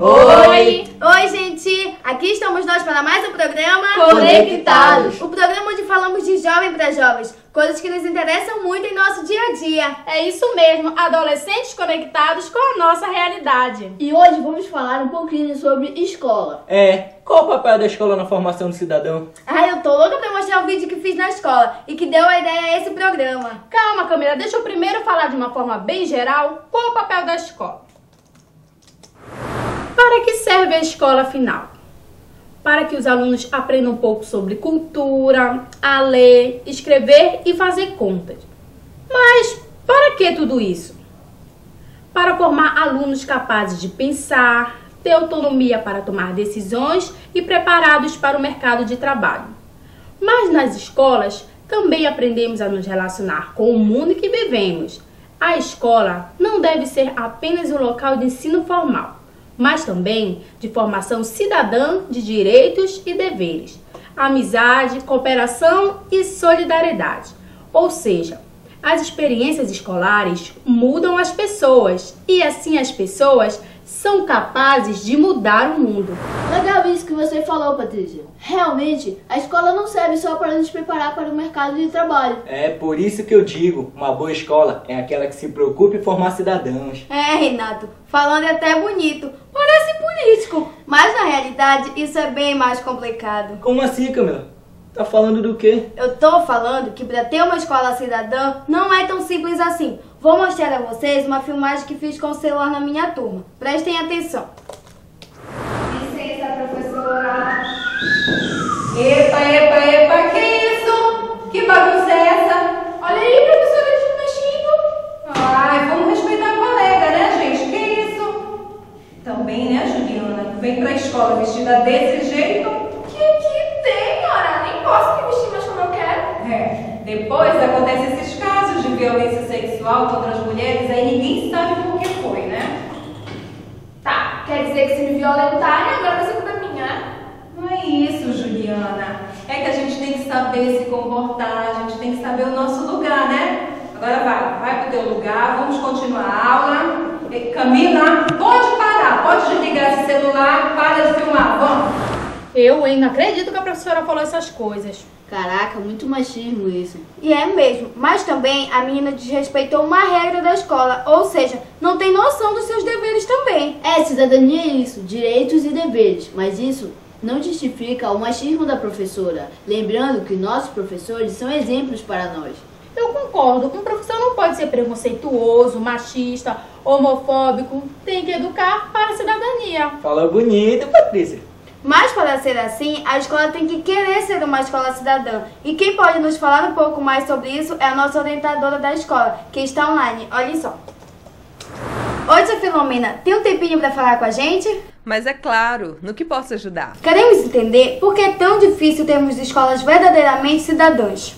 Oi! Oi, gente! Aqui estamos nós para mais um programa Conectados! O programa onde falamos de jovem para jovens, coisas que nos interessam muito em nosso dia a dia. É isso mesmo, adolescentes conectados com a nossa realidade. E hoje vamos falar um pouquinho sobre escola. É, qual o papel da escola na formação do cidadão? Ai, eu tô louca pra mostrar o vídeo que fiz na escola e que deu a ideia a esse programa. Calma, Camila, deixa eu primeiro falar de uma forma bem geral qual o papel da escola. Para que serve a escola afinal? Para que os alunos aprendam um pouco sobre cultura, a ler, escrever e fazer contas. Mas para que tudo isso? Para formar alunos capazes de pensar, ter autonomia para tomar decisões e preparados para o mercado de trabalho. Mas nas escolas também aprendemos a nos relacionar com o mundo que vivemos. A escola não deve ser apenas um local de ensino formal mas também de formação cidadã de direitos e deveres, amizade, cooperação e solidariedade. Ou seja, as experiências escolares mudam as pessoas e assim as pessoas são capazes de mudar o mundo. Legal isso que você falou, Patrícia. Realmente, a escola não serve só para nos preparar para o mercado de trabalho. É por isso que eu digo, uma boa escola é aquela que se preocupa em formar cidadãos. É, Renato, falando é até bonito, parece político, mas na realidade isso é bem mais complicado. Como assim, Camila? Tá falando do quê? Eu tô falando que para ter uma escola cidadã não é tão simples assim. Vou mostrar a vocês uma filmagem que fiz com o celular na minha turma. Prestem atenção. Licença, professora. Epa, epa, epa, que isso? Que bagunça é essa? Olha aí, professora de mexendo. Ai, vamos respeitar a colega, né, gente? Que isso? Também, né, Juliana? Vem pra escola vestida desse jeito. Que que tem, Nora? Nem posso me vestir mais como eu quero. É, depois acontecem esses casos violência sexual contra as mulheres, aí ninguém sabe por que foi, né? Tá, quer dizer que se me violentarem, agora ser culpa minha, né? Não é isso, Juliana. É que a gente tem que saber se comportar, a gente tem que saber o nosso lugar, né? Agora vai, vai pro teu lugar, vamos continuar a aula. Camila, pode parar, pode desligar esse celular, para de filmar, vamos. Eu, hein, não acredito que a professora falou essas coisas. Caraca, muito machismo isso. E é mesmo, mas também a menina desrespeitou uma regra da escola, ou seja, não tem noção dos seus deveres também. É, cidadania é isso, direitos e deveres, mas isso não justifica o machismo da professora. Lembrando que nossos professores são exemplos para nós. Eu concordo, um professor não pode ser preconceituoso, machista, homofóbico. Tem que educar para a cidadania. Fala bonito, Patrícia. Mas para ser assim, a escola tem que querer ser uma escola cidadã. E quem pode nos falar um pouco mais sobre isso é a nossa orientadora da escola, que está online. Olha só. Oi, tia Filomena, tem um tempinho para falar com a gente? Mas é claro, no que posso ajudar? Queremos entender por que é tão difícil termos escolas verdadeiramente cidadãs.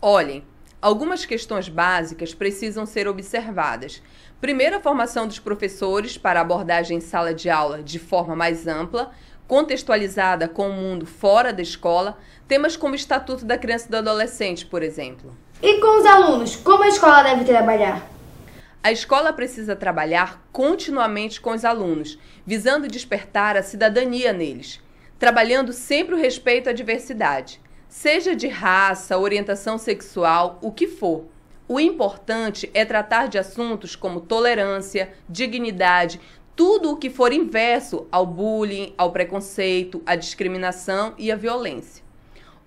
Olhem, algumas questões básicas precisam ser observadas. Primeiro, a formação dos professores para abordagem em sala de aula de forma mais ampla, contextualizada com o mundo fora da escola, temas como o Estatuto da Criança e do Adolescente, por exemplo. E com os alunos, como a escola deve trabalhar? A escola precisa trabalhar continuamente com os alunos, visando despertar a cidadania neles, trabalhando sempre o respeito à diversidade, seja de raça, orientação sexual, o que for. O importante é tratar de assuntos como tolerância, dignidade, tudo o que for inverso ao bullying, ao preconceito, à discriminação e à violência.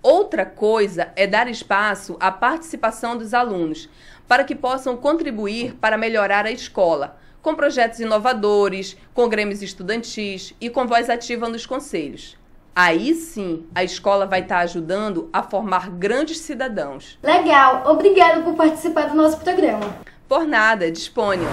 Outra coisa é dar espaço à participação dos alunos, para que possam contribuir para melhorar a escola, com projetos inovadores, com grêmios estudantis e com voz ativa nos conselhos. Aí sim, a escola vai estar ajudando a formar grandes cidadãos. Legal, obrigado por participar do nosso programa. Por nada, disponha.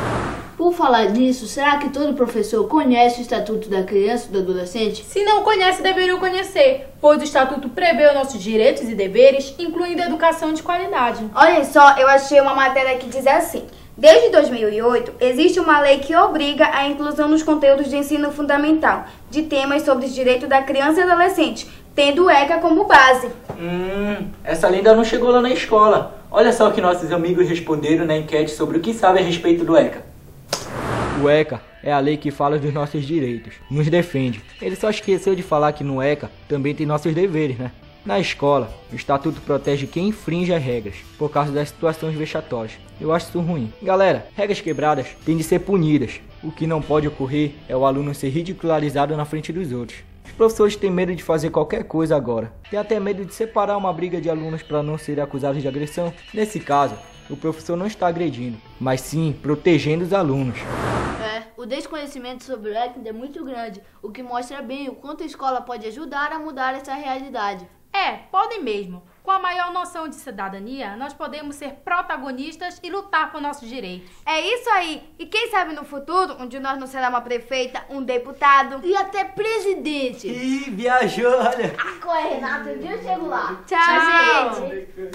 Por falar nisso, será que todo professor conhece o Estatuto da Criança e do Adolescente? Se não conhece, deveriam conhecer, pois o Estatuto prevê os nossos direitos e deveres, incluindo a educação de qualidade. Olha só, eu achei uma matéria que diz assim. Desde 2008, existe uma lei que obriga a inclusão nos conteúdos de ensino fundamental de temas sobre os direitos da criança e adolescente, tendo o ECA como base. Hum, essa lei ainda não chegou lá na escola. Olha só o que nossos amigos responderam na enquete sobre o que sabe a respeito do ECA. O ECA é a lei que fala dos nossos direitos, nos defende. Ele só esqueceu de falar que no ECA também tem nossos deveres, né? Na escola, o estatuto protege quem infringe as regras, por causa das situações vexatórias. Eu acho isso ruim. Galera, regras quebradas têm de ser punidas. O que não pode ocorrer é o aluno ser ridicularizado na frente dos outros. Os professores têm medo de fazer qualquer coisa agora. Tem até medo de separar uma briga de alunos para não serem acusados de agressão. Nesse caso, o professor não está agredindo, mas sim protegendo os alunos. É, o desconhecimento sobre o ECA é muito grande, o que mostra bem o quanto a escola pode ajudar a mudar essa realidade. É, podem mesmo. Com a maior noção de cidadania, nós podemos ser protagonistas e lutar por nossos direitos. É isso aí. E quem sabe no futuro, um de nós não será uma prefeita, um deputado. E até presidente. Ih, viajou, olha! Corre, Renata, um dia eu chego lá. Tchau, gente. gente.